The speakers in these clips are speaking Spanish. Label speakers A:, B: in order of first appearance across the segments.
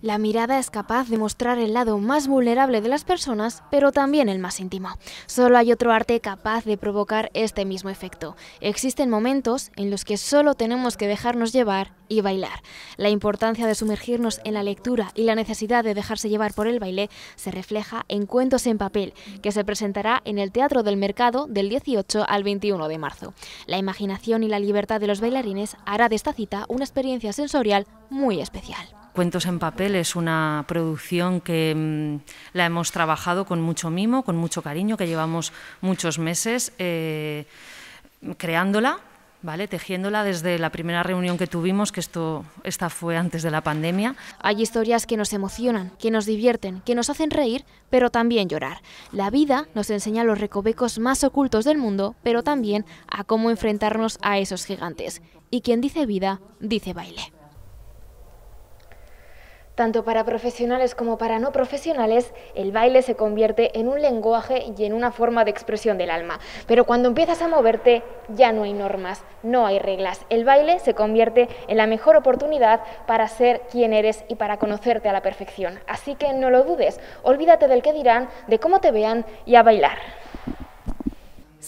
A: La mirada es capaz de mostrar el lado más vulnerable de las personas, pero también el más íntimo. Solo hay otro arte capaz de provocar este mismo efecto. Existen momentos en los que solo tenemos que dejarnos llevar y bailar. La importancia de sumergirnos en la lectura y la necesidad de dejarse llevar por el baile se refleja en Cuentos en papel, que se presentará en el Teatro del Mercado del 18 al 21 de marzo. La imaginación y la libertad de los bailarines hará de esta cita una experiencia sensorial muy especial.
B: Cuentos en papel es una producción que mm, la hemos trabajado con mucho mimo, con mucho cariño, que llevamos muchos meses eh, creándola ¿vale? Tejiéndola desde la primera reunión que tuvimos, que esto, esta fue antes de la pandemia.
A: Hay historias que nos emocionan, que nos divierten, que nos hacen reír, pero también llorar. La vida nos enseña los recovecos más ocultos del mundo, pero también a cómo enfrentarnos a esos gigantes. Y quien dice vida, dice baile. Tanto para profesionales como para no profesionales, el baile se convierte en un lenguaje y en una forma de expresión del alma. Pero cuando empiezas a moverte, ya no hay normas, no hay reglas. El baile se convierte en la mejor oportunidad para ser quien eres y para conocerte a la perfección. Así que no lo dudes, olvídate del que dirán, de cómo te vean y a bailar.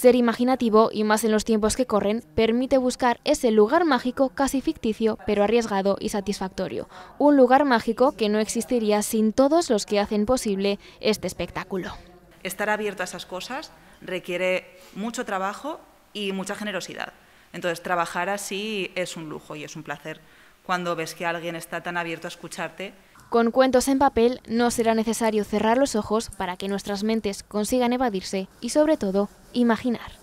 A: Ser imaginativo, y más en los tiempos que corren, permite buscar ese lugar mágico casi ficticio, pero arriesgado y satisfactorio. Un lugar mágico que no existiría sin todos los que hacen posible este espectáculo.
C: Estar abierto a esas cosas requiere mucho trabajo y mucha generosidad. Entonces, trabajar así es un lujo y es un placer cuando ves que alguien está tan abierto a escucharte
A: con cuentos en papel no será necesario cerrar los ojos para que nuestras mentes consigan evadirse y sobre todo imaginar.